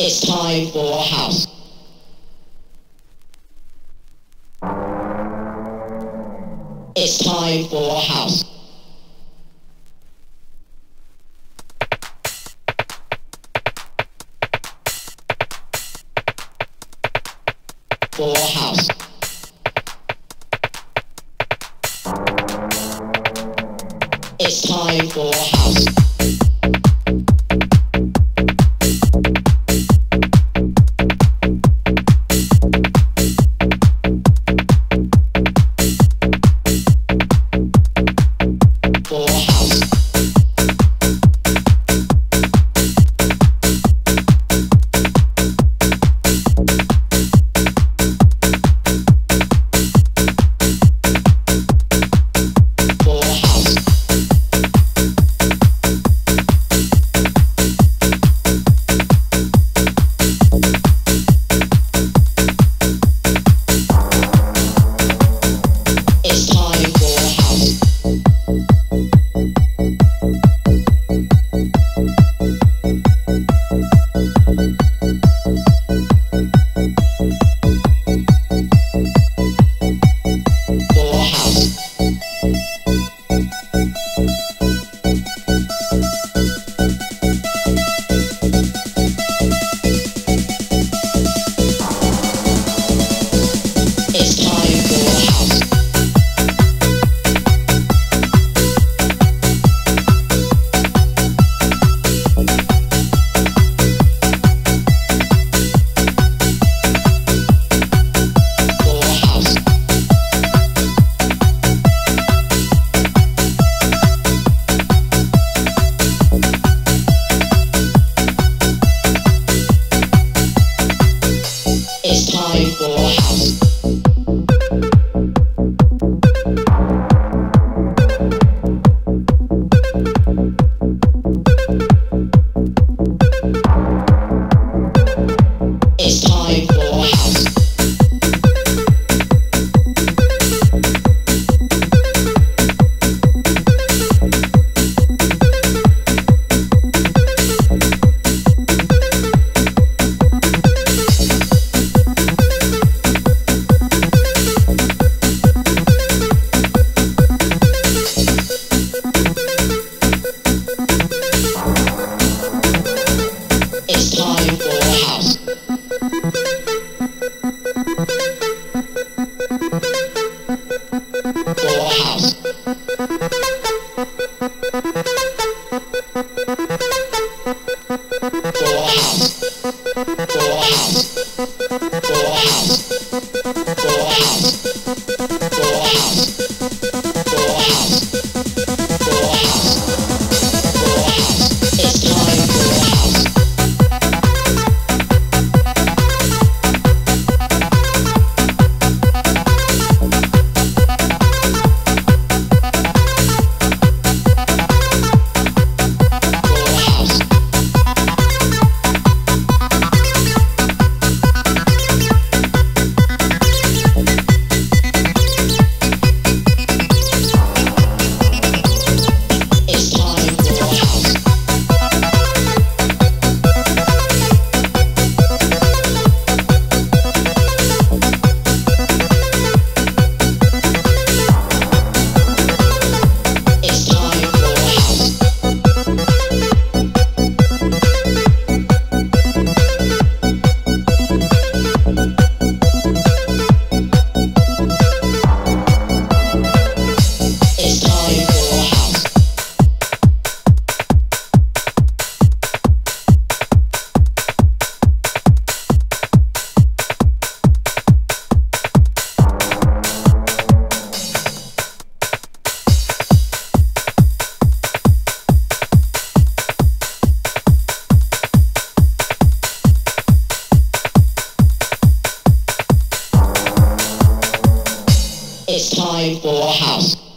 It's time for house. It's time for house. For house. It's time for house. House. it's time for house.